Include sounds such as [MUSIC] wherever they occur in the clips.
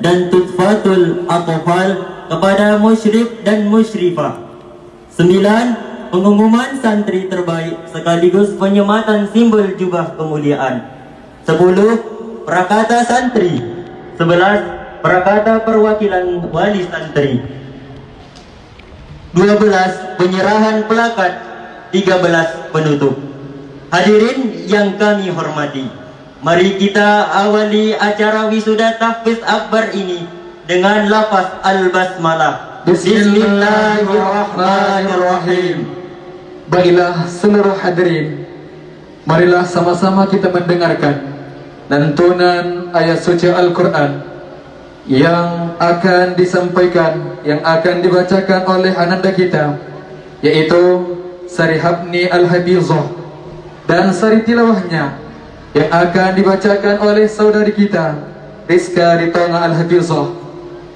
dan Tutfatul Atfal kepada musyrif dan musyrifah. Sembilan, pengumuman santri terbaik sekaligus penyematan simbol jubah kemuliaan. Sepuluh, prakata santri. Sebelas, prakata perwakilan wali santri. Dua belas, penyerahan pelakat. Tiga belas, penutup. Hadirin yang kami hormati. Mari kita awali acara wisuda tahfiz akbar ini dengan lafaz al-basmalah. Bismillahirrahmanirrahim. Baiklah seluruh hadirin, marilah sama-sama kita mendengarkan lantunan ayat suci Al-Quran yang akan disampaikan, yang akan dibacakan oleh ananda kita, yaitu Sarihabni Al-Habizah dan sari tilawahnya yang akan dibacakan oleh saudari kita Rizka Ritonga Al-Hafizah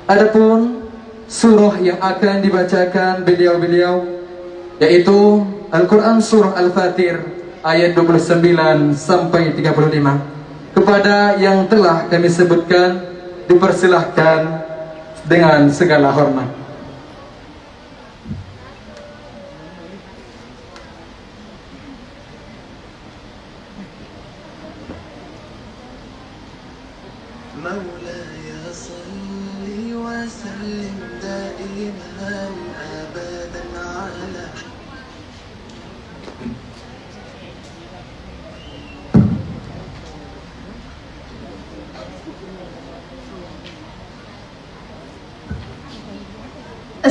Adapun surah yang akan dibacakan beliau-beliau yaitu Al-Quran Surah Al-Fatir ayat 29 sampai 35 kepada yang telah kami sebutkan dipersilahkan dengan segala hormat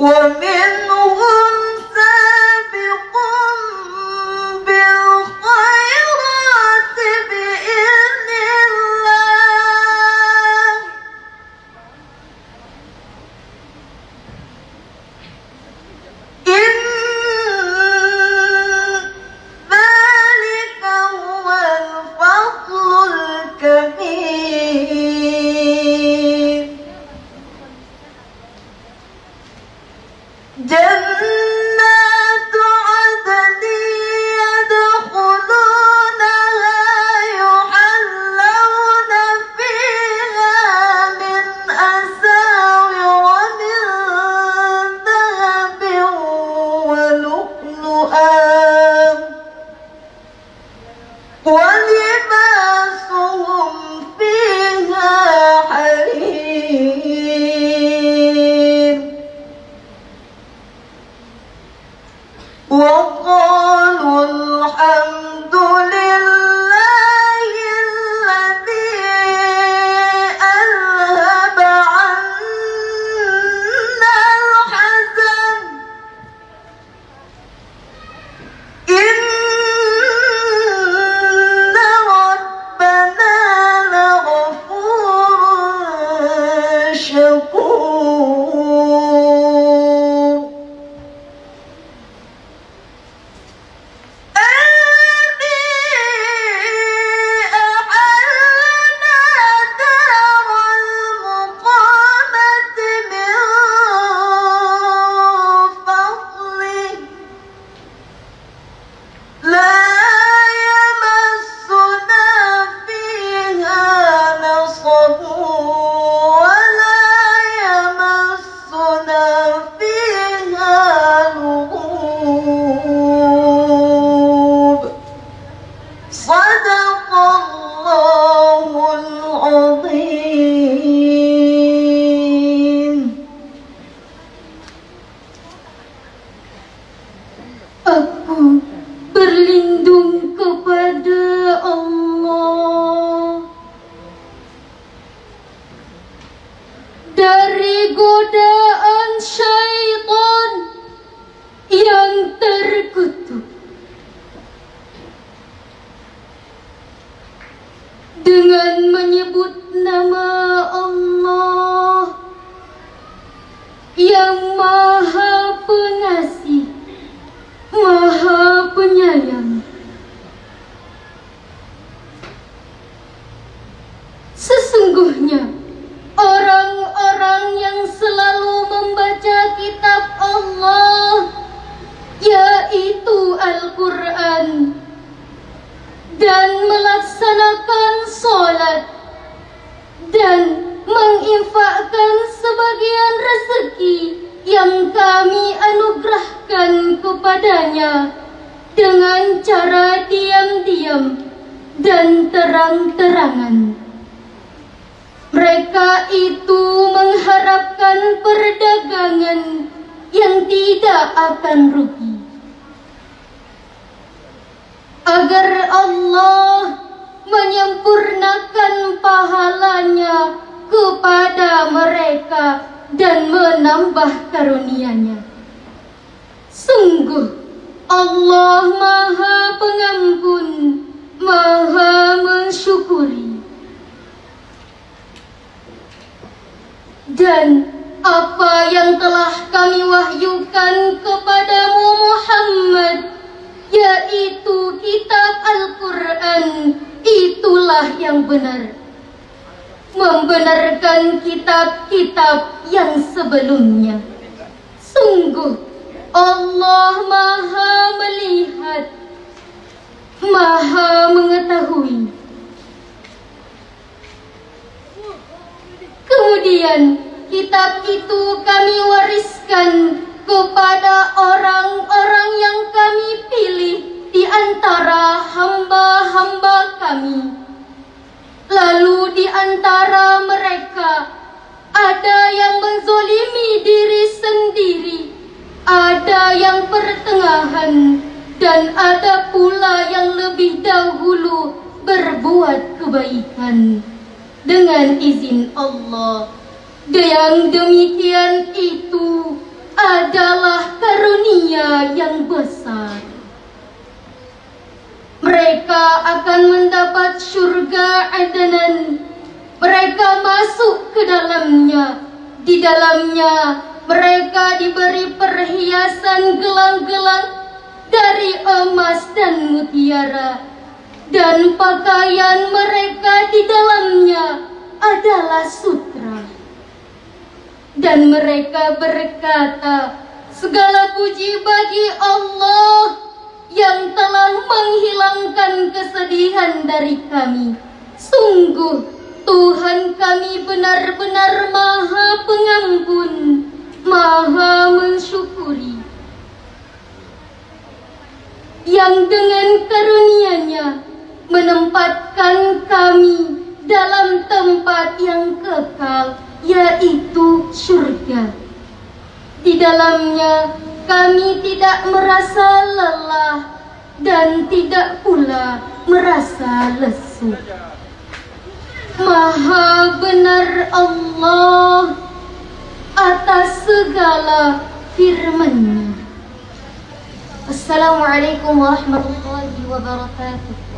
我们。滚你 Amen. Dengan menyebut nama Allah yang Maha Pengasih Maha Penyayang. Sesungguhnya orang-orang yang selalu membaca kitab Allah yaitu Al-Qur'an dan melaksanakan sholat dan menginfakkan sebagian rezeki yang kami anugerahkan kepadanya dengan cara diam-diam dan terang-terangan. Mereka itu mengharapkan perdagangan yang tidak akan rugi. Agar Allah menyempurnakan pahalanya kepada mereka dan menambah karunia-Nya. Sungguh Allah Maha Pengampun, Maha Mensyukuri. Dan apa yang telah kami wahyukan kepadamu Muhammad yaitu kitab Al-Quran. Itulah yang benar. Membenarkan kitab-kitab yang sebelumnya. Sungguh Allah maha melihat. Maha mengetahui. Kemudian kitab itu kami wariskan kepada orang-orang yang kami pilih di antara hamba-hamba kami. Lalu di antara mereka ada yang menzolimi diri sendiri, ada yang pertengahan, dan ada pula yang lebih dahulu berbuat kebaikan dengan izin Allah. Yang demikian itu adalah karunia yang besar. Mereka akan mendapat surga adanan. Mereka masuk ke dalamnya. Di dalamnya mereka diberi perhiasan gelang-gelang dari emas dan mutiara. Dan pakaian mereka di dalamnya adalah sutra. Dan mereka berkata, segala puji bagi Allah yang telah menghilangkan kesedihan dari kami. Sungguh Tuhan kami benar-benar maha pengampun, maha mensyukuri. Yang dengan karunia-Nya menempatkan kami dalam tempat yang kekal, yaitu surga. Di dalamnya kami tidak merasa lelah dan tidak pula merasa lesu. Maha benar Allah atas segala firman-Nya. Assalamualaikum warahmatullahi wabarakatuh.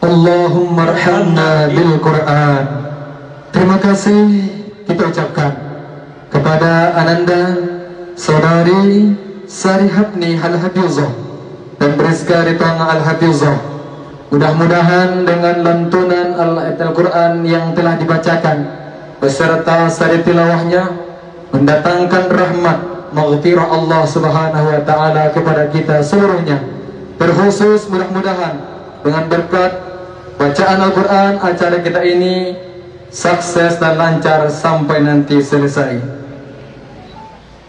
Allahumma arhamna bil Quran. Terima kasih kita ucapkan kepada Ananda Saudari Sarihapni Al-Hafizah dan Briska Ritang Al-Hafizah. Mudah-mudahan dengan lantunan Al-Quran yang telah dibacakan beserta sari tilawahnya mendatangkan rahmat maghfirah Allah Subhanahu wa taala kepada kita seluruhnya. Terkhusus mudah-mudahan dengan berkat bacaan Al-Quran acara kita ini sukses dan lancar sampai nanti selesai.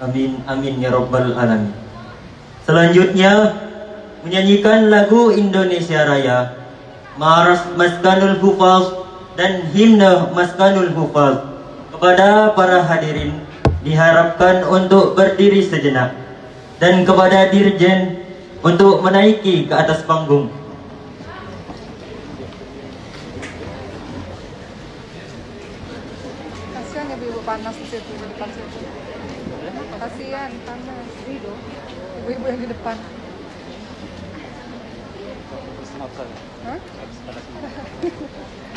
Amin amin ya rabbal alamin. Selanjutnya menyanyikan lagu Indonesia Raya Maras Maskanul Hufaz dan himne Maskanul Hufaz kepada para hadirin diharapkan untuk berdiri sejenak dan kepada dirjen untuk menaiki ke atas panggung. Kasihan ya ibu panas di situ di depan situ. Kasihan panas. Ibu-ibu yang di depan. Hah? [LAUGHS]